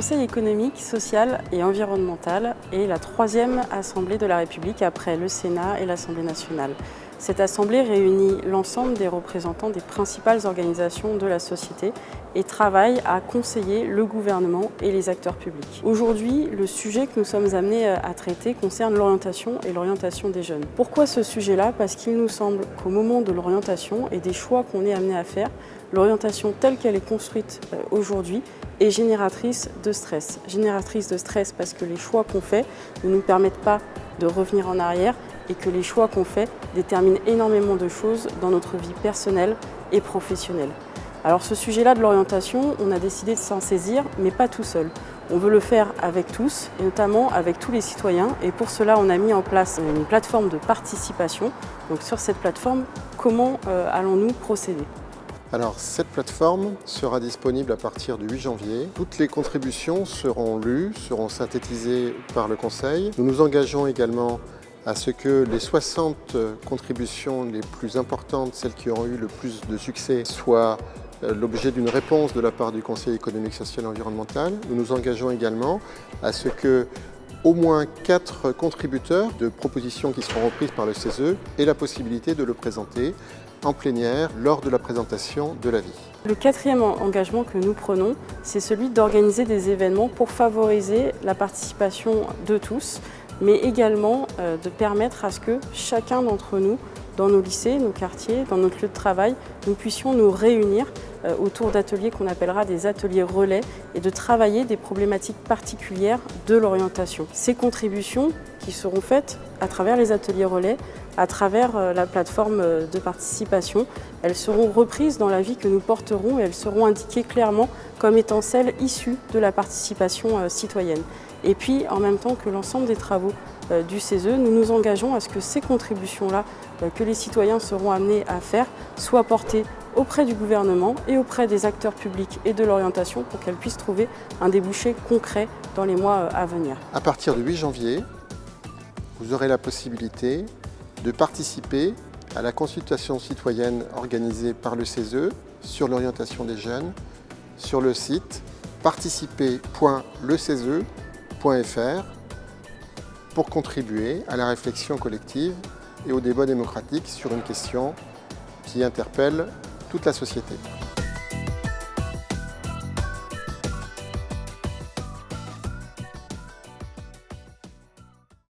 Conseil économique, social et environnemental est la troisième Assemblée de la République après le Sénat et l'Assemblée nationale. Cette assemblée réunit l'ensemble des représentants des principales organisations de la société et travaille à conseiller le gouvernement et les acteurs publics. Aujourd'hui, le sujet que nous sommes amenés à traiter concerne l'orientation et l'orientation des jeunes. Pourquoi ce sujet-là? Parce qu'il nous semble qu'au moment de l'orientation et des choix qu'on est amené à faire, l'orientation telle qu'elle est construite euh, aujourd'hui est génératrice de stress. Génératrice de stress parce que les choix qu'on fait ne nous permettent pas de revenir en arrière et que les choix qu'on fait déterminent énormément de choses dans notre vie personnelle et professionnelle. Alors ce sujet-là de l'orientation, on a décidé de s'en saisir, mais pas tout seul. On veut le faire avec tous, et notamment avec tous les citoyens. Et pour cela, on a mis en place une plateforme de participation. Donc sur cette plateforme, comment euh, allons-nous procéder? Alors cette plateforme sera disponible à partir du 8 janvier. Toutes les contributions seront lues, seront synthétisées par le Conseil. Nous nous engageons également à ce que les 60 contributions les plus importantes, celles qui auront eu le plus de succès, soient euh, l'objet d'une réponse de la part du Conseil économique, social et environnemental. Nous nous engageons également à ce que au moins quatre contributeurs de propositions qui seront reprises par le CESE aient la possibilité de le présenter en plénière lors de la présentation de l'avis. Le quatrième engagement que nous prenons, c'est celui d'organiser des événements pour favoriser la participation de tous, mais également euh, de permettre à ce que chacun d'entre nous, dans nos lycées, nos quartiers, dans notre lieu de travail, nous puissions nous réunir euh, autour d'ateliers qu'on appellera des ateliers relais et de travailler des problématiques particulières de l'orientation. Ces contributions qui seront faites à travers les ateliers relais, à travers euh, la plateforme euh, de participation, elles seront reprises dans la vie que nous porterons et elles seront indiquées clairement comme étant celles issues de la participation citoyenne. Et puis, en même temps que l'ensemble des travaux du CESE, nous nous engageons à ce que ces contributions-là que les citoyens seront amenés à faire soient portées auprès du gouvernement et auprès des acteurs publics et de l'orientation pour qu'elles puissent trouver un débouché concret dans les mois euh, à venir. À partir du 8 janvier, vous aurez la possibilité de participer à la consultation citoyenne organisée par le CESE sur l'orientation des jeunes sur le site participer.lecese.fr pour contribuer à la réflexion collective et au débat démocratique sur une question qui interpelle toute la société.